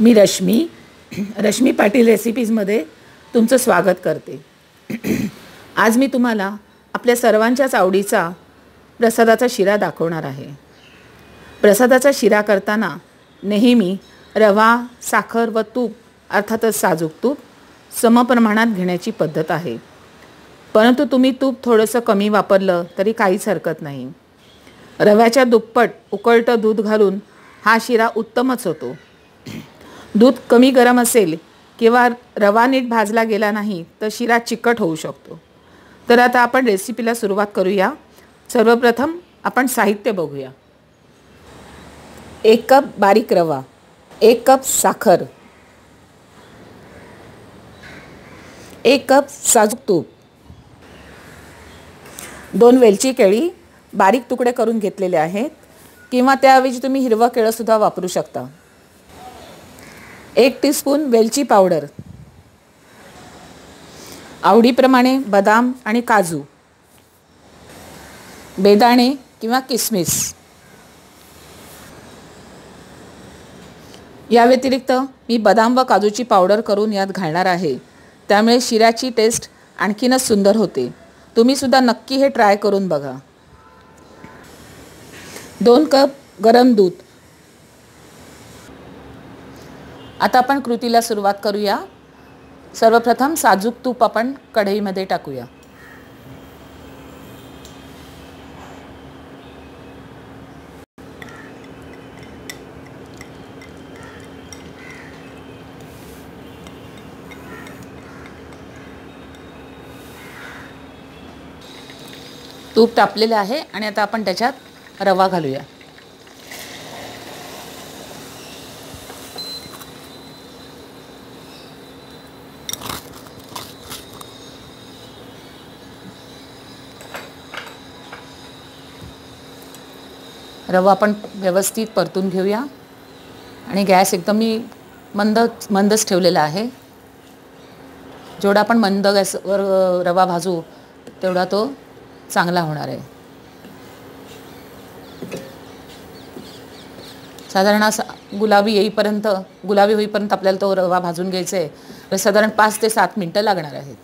मी रश्मी. रश्मी पाटील रेसिपीजमध्ये तुमचं स्वागत करते. आज मी तुम्हाला आपल्या सर्वांच्याच आवडीचा प्रसादाचा शिरा दाखवणार आहे. प्रसादाचा शिरा करताना नेहमी रवा साखर व तूप अर्थातच साजूक तूप समप्रमाणात घेण्याची पद्धत आहे. परंतु तुम्ही तूप थोडंसं कमी वापरलं तरी काहीच हरकत नाही. रव्याच्या दुप्पट उकळतं दूध घालून हा शिरा उत्तमच होतो. दूध कमी गरम असेल किंवा रवा नीट भाजला गेला नाही तर शिरा चिकट होऊ शकतो. तर आता आपण रेसिपीला सुरुवात करूया. सर्वप्रथम आपण साहित्य बघूया. एक कप बारीक रवा एक कप साखर एक कप साजूक तूप दोन वेलची केळी बारीक तुकडे करून घेतलेले आहेत किंवा त्याऐवजी तुम्ही हिरवं केळंसुद्धा वापरू शकता. एक टीस्पून वेलची पावडर आवडीप्रमाणे बदाम आणि काजू. बेदाणे किंवा किसमिस. या व्यतिरिक्त मी बदाम व काजूची पावडर करून यात घालणार आहे. त्यामुळे शिऱ्याची टेस्ट आणखीनच सुंदर होते. तुम्हीसुद्धा नक्की हे ट्राय करून बघा. दोन कप गरम दूध. आता आपण कृतीला सुरुवात करूया. सर्वप्रथम साजूक तूप आपण कढईमध्ये टाकूया. तूप तापलेलं आहे आणि आता आपण त्याच्यात रवा घालूया. रवा आपण व्यवस्थित परतून घेऊया. आणि गॅस एकदम मी मंद मंदच ठेवलेला आहे. जेवढा आपण मंद गॅसवर रवा भाजू तेवढा तो चांगला होणार आहे. साधारण असा गुलाबी येईपर्यंत गुलाबी होईपर्यंत आपल्याला तो रवा भाजून घ्यायचा आहे. साधारण पाच ते सात मिनटं लागणार आहेत.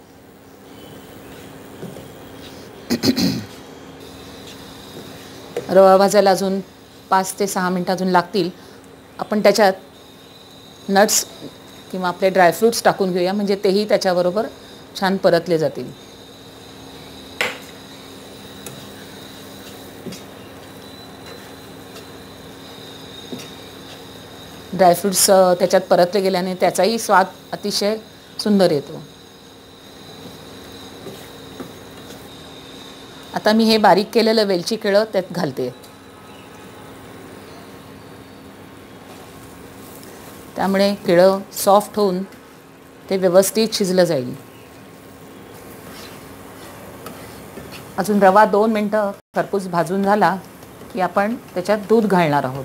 रवा भाजायला अजून पाच ते सहा मिनटं अजून लागतील. आपण त्याच्यात नट्स किंवा आपले ड्रायफ्रूट्स टाकून घेऊया. म्हणजे तेही त्याच्याबरोबर छान परतले जातील. ड्रायफ्रूट्स त्याच्यात परतले गेल्याने त्याचाही स्वाद अतिशय सुंदर येतो. आता मी हे बारीक केलेलं वेलची केळं त्यात घालते. त्यामुळे केळं सॉफ्ट होऊन ते व्यवस्थित शिजलं जाईल. अजून रवा दोन मिनटं खरपूस भाजून झाला की आपण त्याच्यात दूध घालणार आहोत.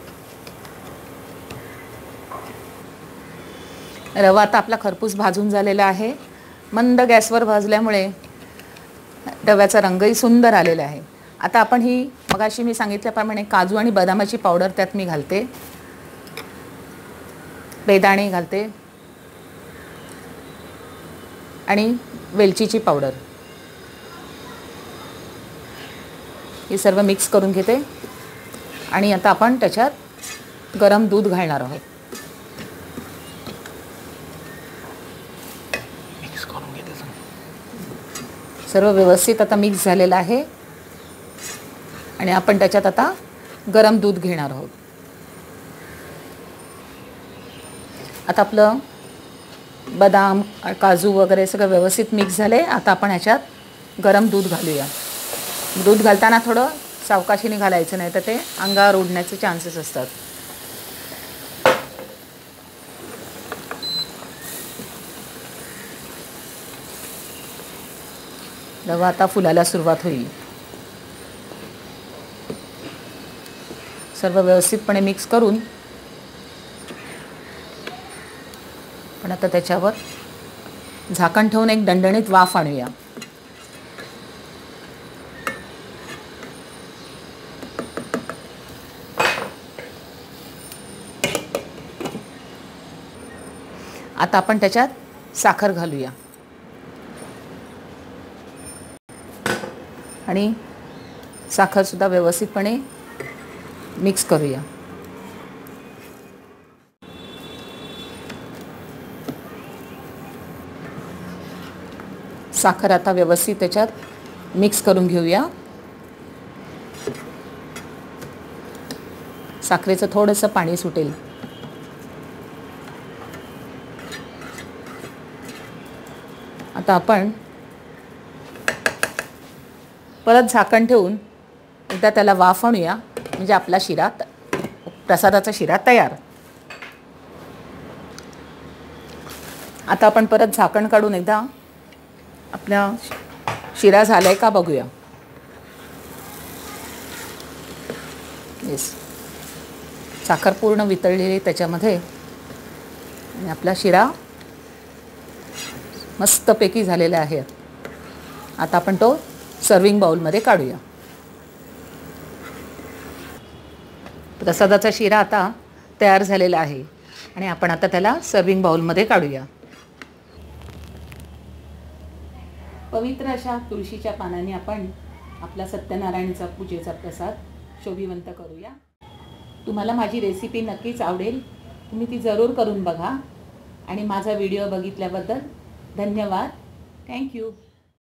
रवा आता आपला खरपूस भाजून झालेला आहे. मंद गॅसवर भाजल्यामुळे रव्याचा रंगही सुंदर आलेला आहे. आता आपण ही मगाशी मी सांगितल्याप्रमाणे काजू आणि बदामाची पावडर त्यात मी घालते. बेदाणे घालते. आणि वेलचीची पावडर. हे सर्व मिक्स करून घेते. आणि आता आपण त्याच्यात गरम दूध घालणार आहोत. सर्व व्यवस्थित आता मिक्स झालेलं आहे. आणि आपण त्याच्यात आता गरम दूध घेणार आहोत. आता आपलं बदाम काजू वगैरे सगळं व्यवस्थित मिक्स झाले. आता आपण ह्याच्यात गरम दूध घालूया. दूध घालताना थोडं सावकाशीने घालायचं नाही तर ते अंगावर उडण्याचे चान्सेस असतात. रवा आता फुलायला सुरुवात होईल. सर्व व्यवस्थितपणे मिक्स करून. पण आता त्याच्यावर झाकण ठेवून एक दणदणीत वाफ आणूया. आता आपण त्याच्यात साखर घालूया. आणि साखरसुद्धा व्यवस्थितपणे मिक्स करूया. साखर आता व्यवस्थित त्याच्यात मिक्स करून घेऊया. साखरेचं थोडंसं पाणी सुटेल. आता आपण परत झाकण ठेवून एकदा त्याला वाफ आणूया. म्हणजे आपला शिरा प्रसादाचा शिरा तयार. आता आपण परत झाकण काढून एकदा आपला शिरा झाला आहे का बघूया. येस साखर पूर्ण वितळलेली त्याच्यामध्ये आणि आपला शिरा मस्तपैकी झालेला आहे. आता आपण तो सर्विंग बाउलमध्ये काढूया. प्रसादाचा शिरा आता तयार झालेला आहे. आणि आपण आता त्याला सर्विंग बाउलमध्ये काढूया. पवित्र अशा तुळशीच्या पानाने आपण आपला सत्यनारायणचा पूजेचा प्रसाद शोभिवंत करूया. तुम्हाला माझी रेसिपी नक्कीच आवडेल. तुम्ही ती जरूर करून बघा. आणि माझा व्हिडिओ बघितल्याबद्दल धन्यवाद. थँक्यू